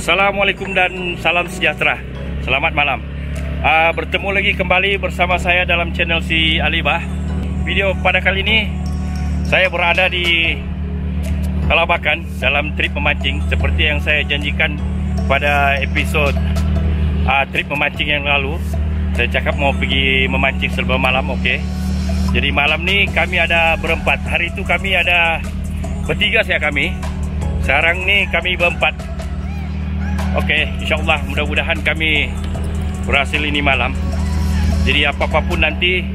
Assalamualaikum dan salam sejahtera. Selamat malam. Uh, bertemu lagi kembali bersama saya dalam channel si Alibah. Video pada kali ini saya berada di Kalabakan dalam trip memancing seperti yang saya janjikan pada episod uh, trip memancing yang lalu. Saya cakap mau pergi memancing selama malam, oke. Jadi malam ni kami ada berempat. Hari itu kami ada bertiga saya kami. Sekarang ni kami berempat. Okey, insyaAllah mudah-mudahan kami berhasil ini malam. Jadi apa-apa pun nanti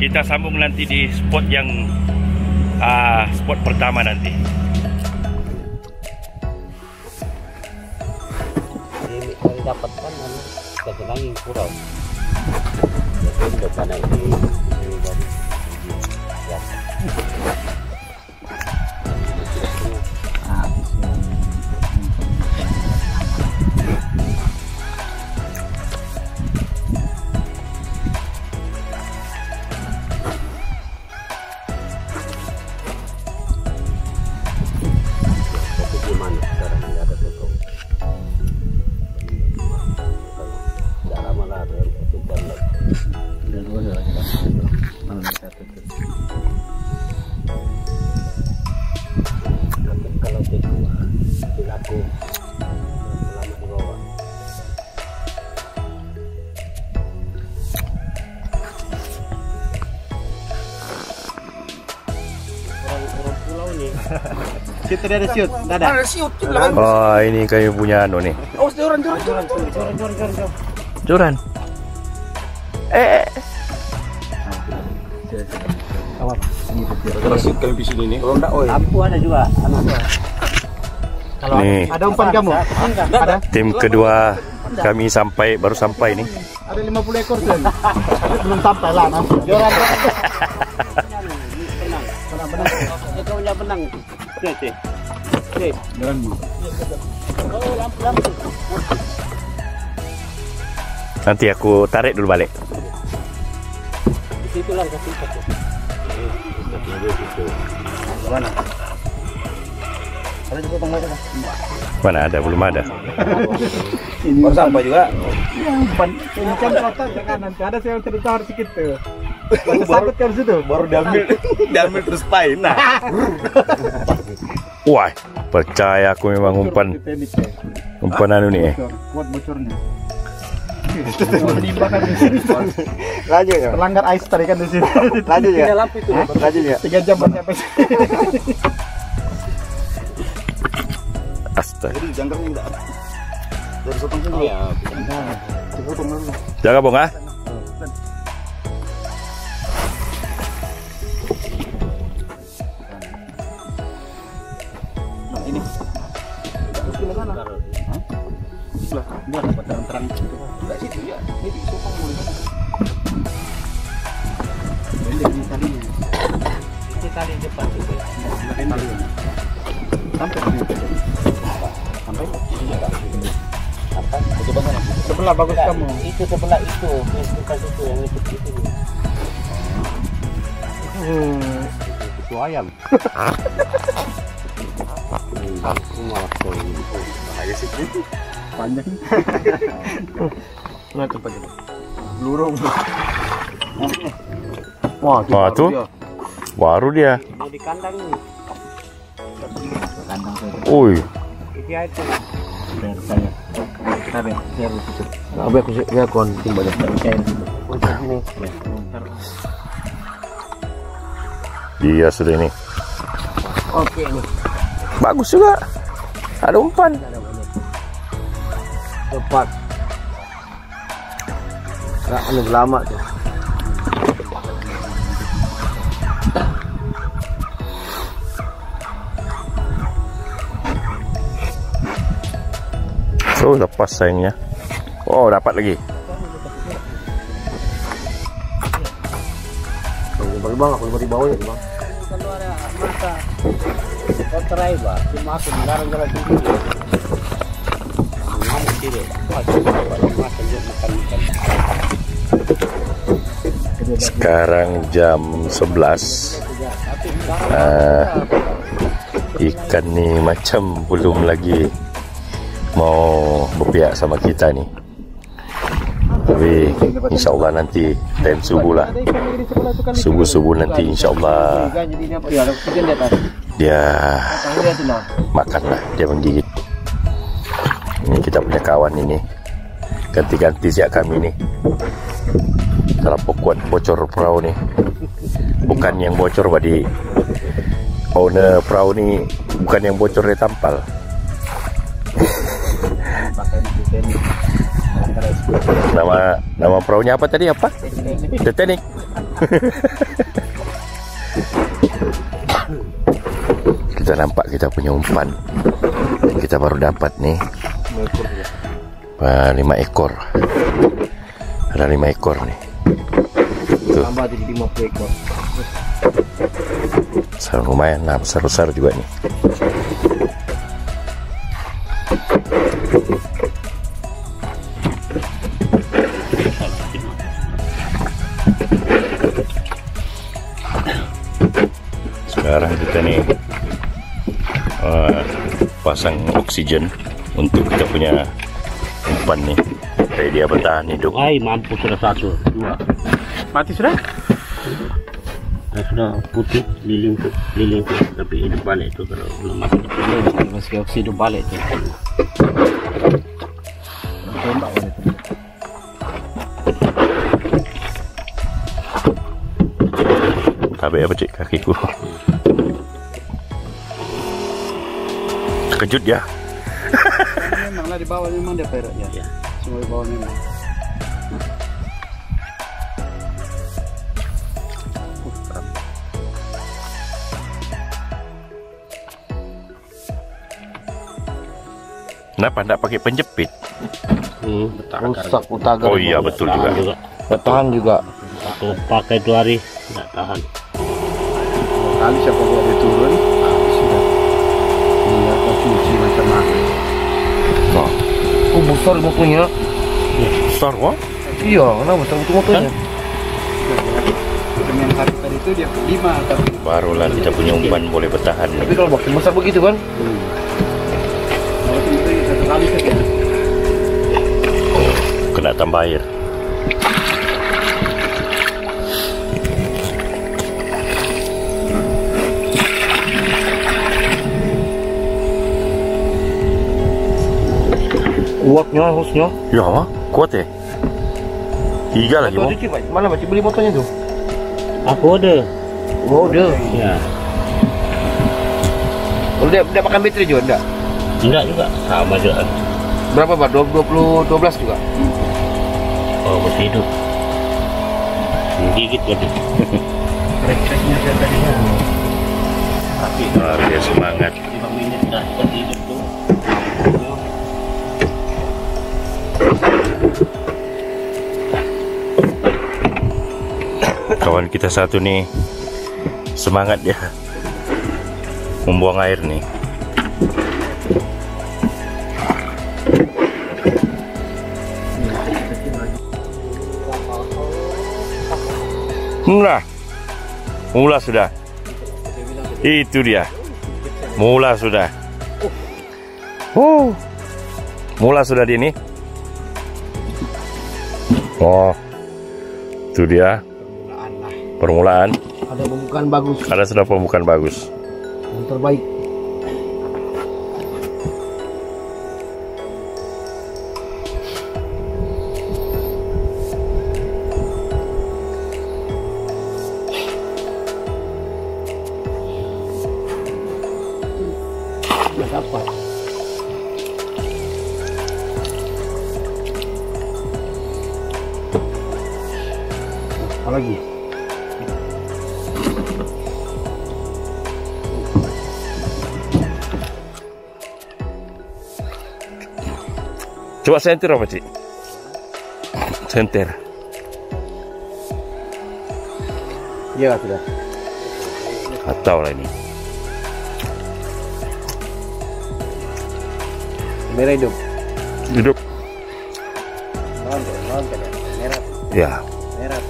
kita sambung nanti di spot yang uh, spot pertama nanti. Ini kalau dapatkan kan ketenangin kurang. Jadi depan ini ini dari ya. Dia ada siut, enggak ada. Ada siut di belakang. Oh, ini kami punya anu nih. Oh, joran, joran, joran, joran. Joran, joran, joran, joran. Joran. Eh, Kalau siut di sini nih, kalau enggak, oi. Ada juga, anu gua. Kalau Nih. Ada umpan kamu? Ada. tim kedua kami sampai baru sampai nih. Ada 50 ekor tuh. Belum sampai lah. nah. Joran joran. Benang. Benang benang. Kau punya benang. Nanti aku tarik dulu balik. Di situ lah kasih satu. Mana? Ada juga tengah sana. Mana ada belum ada. Baru sampai juga. Ini kan ada saya cerita harus sedikit tuh. Baru sakit kan situ. Baru diambil, diambil terus pain. Nah. Wah, percaya aku memang umpan umpan anu nih. eh. Kuat bocornya. Lanjut ya. Terlanggar ice tadi kan di sini. Lanjut ya. lampu itu. Lanjut ya. Tiga jam baru sampai sini. Astaga. Jadi jangkarnya enggak ada. Dari sotong sini. Iya. Sepotong dulu. Jaga bong ah. Sebelah. Buat dapat terang-terang. Enggak situ ya. Ini sotong mulai sana. Ini dari talinya. Itu tali depan itu. Sampai sini. Sampai. Sebelah bagus Enggak, kamu. Itu sebelah itu. Itu bukan itu yang itu itu. Hmm. Itu ayam. Aku malah kau ini. Bahaya sih itu. Panjang. Nah, tempat itu. Lurung. Wah, Wah, tuh. dia. Baru dia. Mau di kandang ini. Kandang saya. Ui, Itu itu. Biar saya. Kita biar saya harus itu. Abi aku sih ya kon timbal ya. Sini. dia sudah ini. Oke nih. Bagus juga. Ada umpan. Tepat. Enggak anu lama tuh. Oh, lepas sayangnya. Oh, dapat lagi. Bang bang aku di bawah ya bang. Kalau ada masa kontrai ba, cuma aku larang-larang tinggi. Sekarang jam 11 Ah, Ikan ni macam belum lagi mau berpihak sama kita nih. Tapi insya Allah nanti time subuh lah. Subuh-subuh nanti insya Allah Jadi ini apa ya? Ada pekerjaan di atas. dia nah. makan lah, dia menggigit. Ini kita punya kawan ini. Ganti-ganti siap kami nih. Kalau pokok bocor perahu nih. Bukan yang bocor badi owner perahu ni bukan yang bocor dia tampal. Nama nama perahunya apa tadi apa? Titanic. kita nampak kita punya umpan. Kita baru dapat nih. Ah, lima ekor. Ada lima ekor nih. Tuh, Tambah jadi 50 ekor. besar lumayan lah, besar-besar juga nih. Sekarang kita nih uh, pasang oksigen untuk kita punya umpan nih. Supaya dia bertahan hidup. Ai mampu sudah satu, dua. Mati sudah? Dan sudah putih liling tu, liling tu. Tapi hidup balik tu kalau belum mati. Meski oksigen balik tuh. Tembak balik tuh. Habis apa cik kakiku Terkejut ya Memanglah di bawah memang dia perak ya. Ya. Semua di bawah memang. Kenapa tak pakai penjepit Hmm. Rusak utaga. Oh iya betul juga juga. Bertahan juga. Aku pakai dua hari, tidak tahan. Kali siapa buat dia turun, habis sudah. Iya, kau cuci macam mana? Besar motornya. Besar wah Iya, kenapa besar betul motornya? Dengan tadi tadi itu dia lima tapi Barulah kita punya umpan boleh bertahan tapi kalau makin besar begitu kan? Saja. Kena tambah air Uapnya, hostnya. Ya Kuat ya Tiga lagi cuci, Pak. Mana Pak? Beli motornya tuh? Aku ada. Oh, dia. Ya, Oh, dia, dia makan bateri juga enggak? enggak juga. Sama juga. Berapa, Pak? 20 12 juga. Oh, masih hidup. Gigit tadi. Refleksnya saya tadi. Tapi Luar biasa semangat 5 menit dah seperti hidup Kawan kita satu nih Semangat dia Membuang air nih. Mula. Mula sudah. Itu dia. Mula sudah. Oh Mula sudah dia nih Oh. Itu dia Permulaan Ada pembukaan bagus, Ada sudah pembukaan bagus yang terbaik. Dapat. Apa lagi? Coba sentir apa cik? Sentir Iya sudah. Atau lah ini Merah hidup. Hidup merah, Ya merah.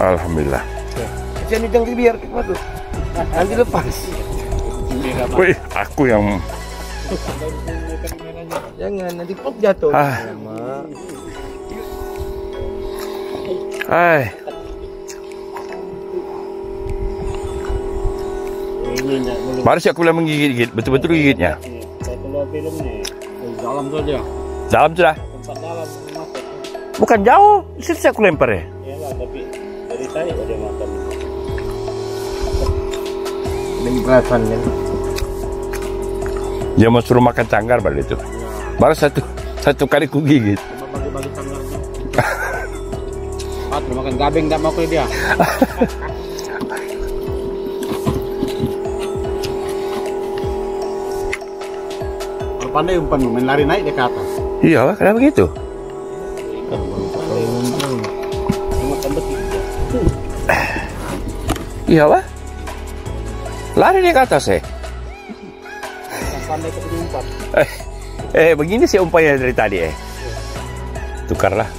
Alhamdulillah Jangan jangan biar kita tuh. Nanti lepas. Wih, aku yang Jangan nanti pop jatuh. Ah. Hai. Baru sih aku bilang menggigit, betul-betul gigitnya. Saya keluar film nih. Dalam sudah. Tempat dalam masuk. Bukan jauh, sini aku lempar ya. Iyalah, Perasaan kan. Dia mau suruh makan canggar balik itu. Baru satu satu kali ku gigit. Bagi-bagi. Ah, makan gabeng tak mau dia. Kalau pandai umpan main lari naik dia ke atas. Iya, kenapa dia. Iya, Pak. Lari dia ke atas eh. Pandai ke umpan. Eh, eh begini sih umpannya dari tadi eh. Tukarlah.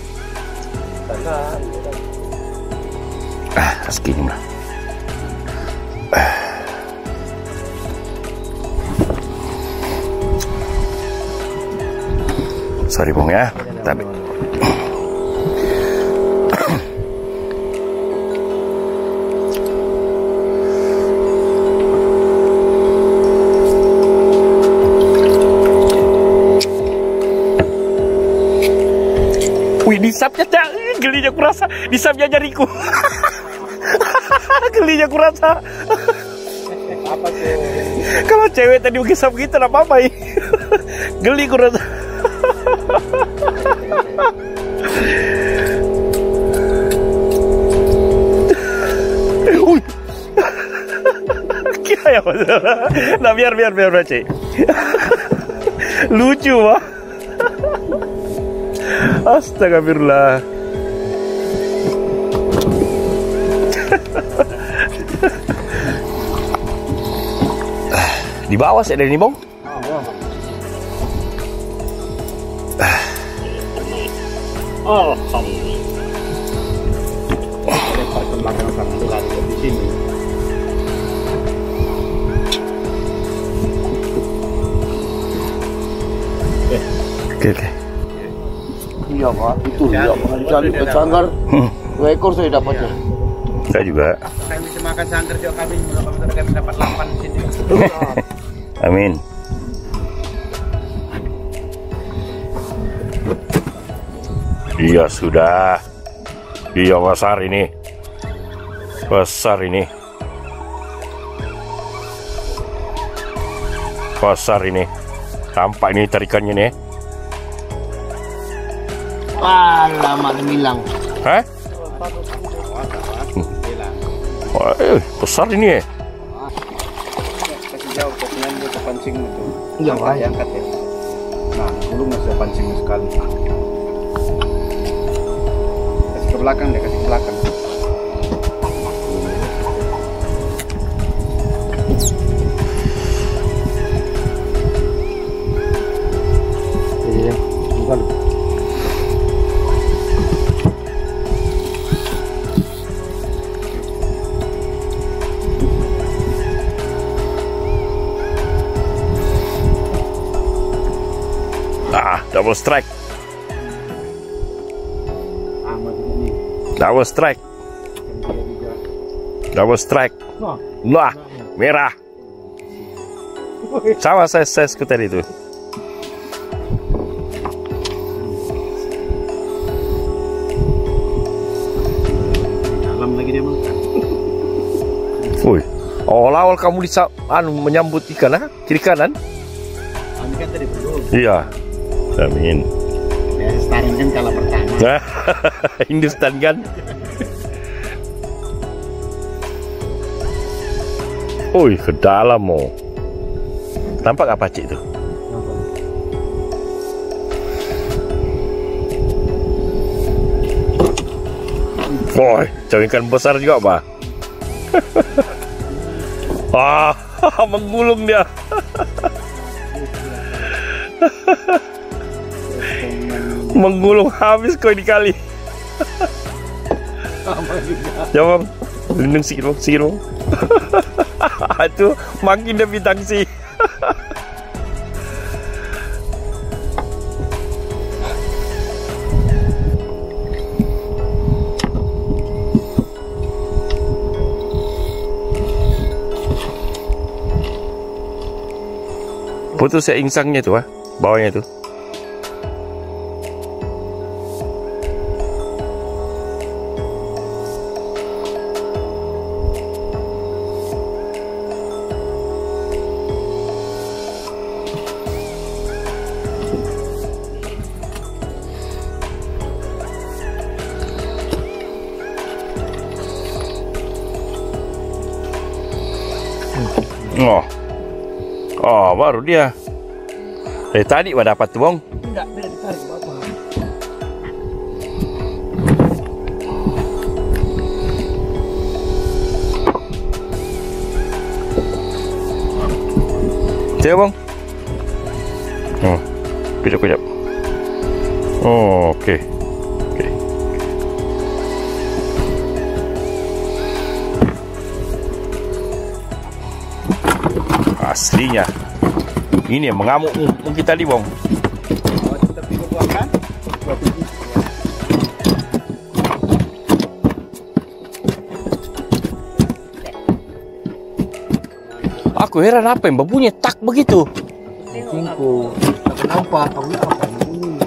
Ah, segini lah. Sorry Bung ya, tapi Wih, disapnya cak, gelinya kurasa, disapnya jariku. gelinya kurasa. Apa tuh? Kalau cewek tadi ngisap gitu, apa apa ya? Geli kurasa. Kira ya Nah biar biar biar baca. Lucu mah. Astagfirullah. Di bawah sih ada ini, Bang. Alhamdulillah. Di sini. Oke, oke. Iya pak, itu ya cari kecanggar. Dua ekor saya dapatnya. Saya juga. Kami bisa makan sangkar juga kami. Kalau kami dapat 8 di sini. Amin. Iya sudah. Iya besar ini. Besar ini. Besar ini. Tampak ini tarikannya nih. Alamak hilang. Hah? Wah, eh, besar ini ya. Kasih jauh pokoknya dia ke pancing itu. Iya, Pak. Angkat ya. Nah, dulu masih pancing sekali. Kasih ke belakang deh, kasih ke belakang. Double strike. Double strike. Double strike. Nah, merah. Sama saya saya skuter itu. Dalam lagi dia. Woi, awal-awal kamu bisa anu menyambut ikan ah, kiri kanan? Kami kan tadi belum. Iya. Amin. Ya, starting kan kalau pertama. Hindustan kan? Woi, ke dalam mau. Nampak apa cik itu? Woi, cowok ikan besar juga, Pak. ah, menggulung dia. Menggulung habis kau ini kali. Jawab, lindung sikit bang, sikit bang. Itu makin dia bintang sih. Putus ya insangnya tuh ah, bawahnya tuh. Oh, baru dia. Dari tadi pada dapat tuh, Bang. Enggak, dia ditarik apa? Cek, Bang. Oh. Kejap, kejap. Oh. Okey. Aslinya. Ini yang mengamuk mungkin tadi, Bang. Oh, tepi ke bawah. Aku heran apa yang berbunyi tak begitu. Kenapa? Kamu apa ini?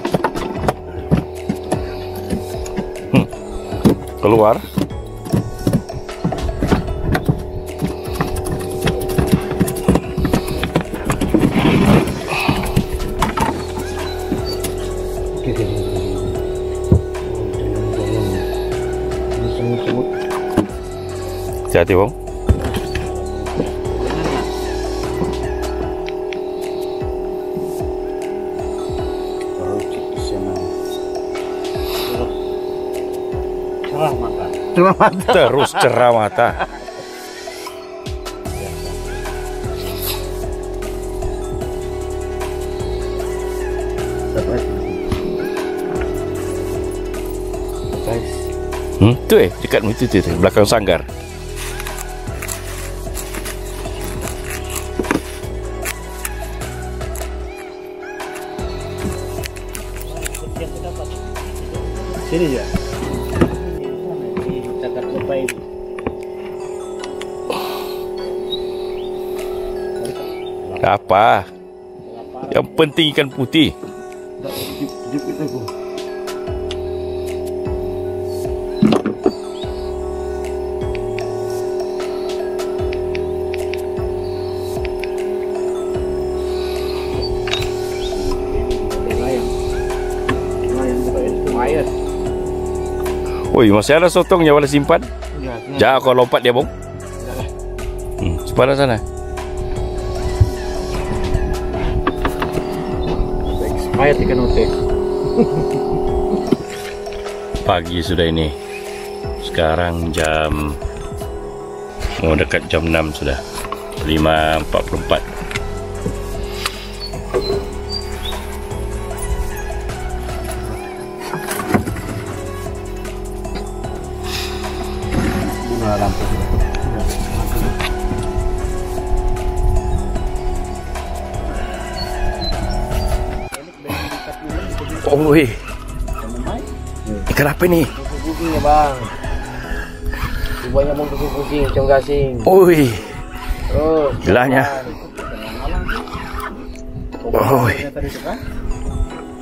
Keluar. Hati-hati, Bang. Cerah mata. Terus cerah mata. Hmm, tu eh, dekat itu tu, tu, belakang sanggar. Sini ya. Apa? Yang penting ikan putih. Jep itu aku. Oi, masih ada sotongnya boleh simpan? Ya, Jangan kau lompat dia, Bang. Hmm, simpan sana. expired ikan otek. Pagi sudah ini. Sekarang jam mau dekat jam 6 sudah. 5.44. apa ni? Kucing ya bang. Banyak mau kucing kucing, cong gasing. Oh. Oi. Tadi itu kan?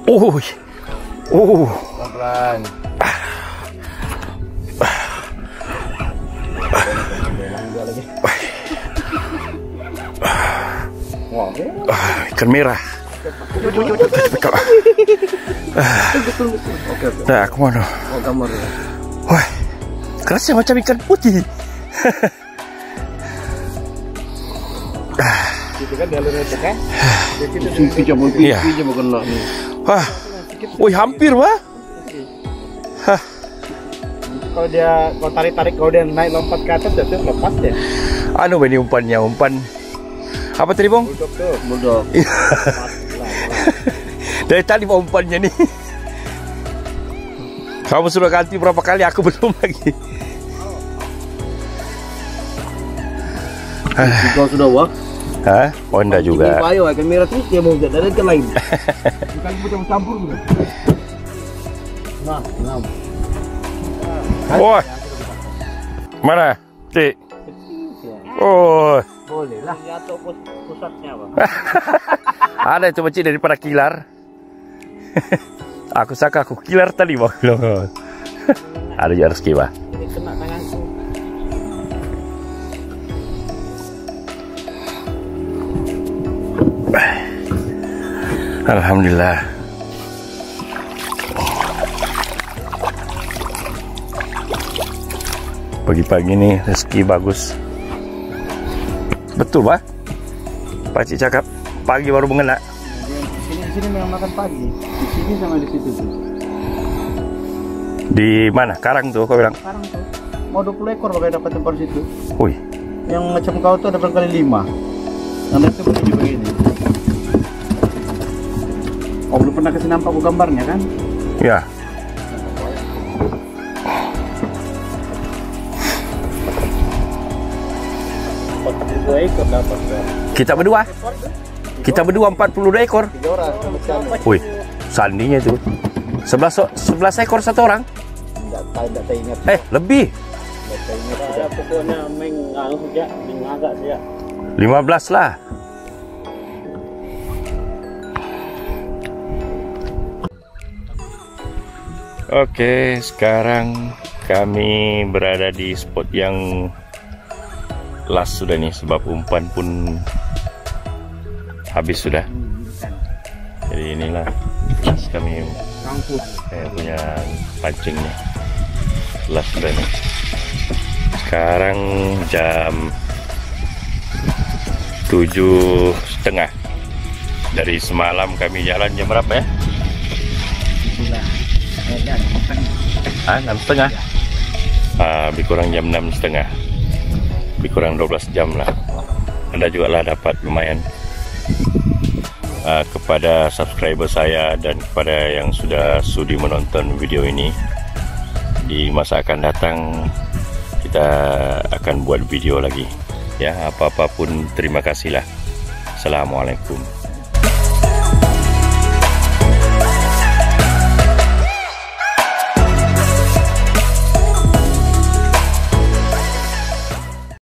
Oi. Oh. pelan. Wah, Ah, ikan merah. Dah, aku mana? Oh, gambar. Wah, kerasnya macam ikan putih. itu kan kan? Coba Iya. kena nih. Wah, woi hampir wah. Kalau dia kalau tarik tarik kalau dia naik lompat ke atas dia tuh lepas deh. Anu ini umpannya, umpan apa tadi bang? Duduk tuh. Buldog. Dari tadi mau umpannya nih. Kamu sudah ganti berapa kali? Aku belum lagi. Kau sudah wah. Hah? Honda juga. Ayo, akan merah terus dia mau jadi ke lain. Bukan macam campur gitu. Nah, nah. Woi. Mana? Cik. Oh, Boleh lah. Pusatnya bang. ada itu kecil daripada kilar. Aku sangka aku kilar tadi bang. ada kena tanganku. Alhamdulillah. Pagi-pagi nih rezeki bagus. Betul, Pak? Pakcik cakap pagi baru mengena. Di sini memang makan pagi. Di sini sama di situ tuh. Di mana? Karang tuh kau bilang. Sekarang tuh mau 20 ekor pakai dapat tempat situ. Wih, Yang macam kau tuh ada berkali lima. Yang itu begini begini. Oh belum pernah kasih nampak gambarnya kan? ya. Dapat. Kita berdua. Kita berdua 42 ekor. Wih, sandinya itu. 11 o- 11 ekor satu orang. Eh, lebih. Enggak saya ingat. Saya pokoknya meng anu saja, mengagak dia. 15 lah. Oke, sekarang kami berada di spot yang last sudah nih sebab umpan pun habis sudah. Jadi inilah kami saya punya pancing nih. Last sudah nih. Sekarang jam tujuh setengah dari semalam kami jalan jam berapa ya? Ah, enam setengah. Ah, lebih kurang jam enam setengah. Lebih kurang 12 jam lah. Anda juga lah dapat lumayan. Ah, kepada subscriber saya dan kepada yang sudah sudi menonton video ini. Di masa akan datang kita akan buat video lagi. Ya apa-apa pun terima kasih lah Assalamualaikum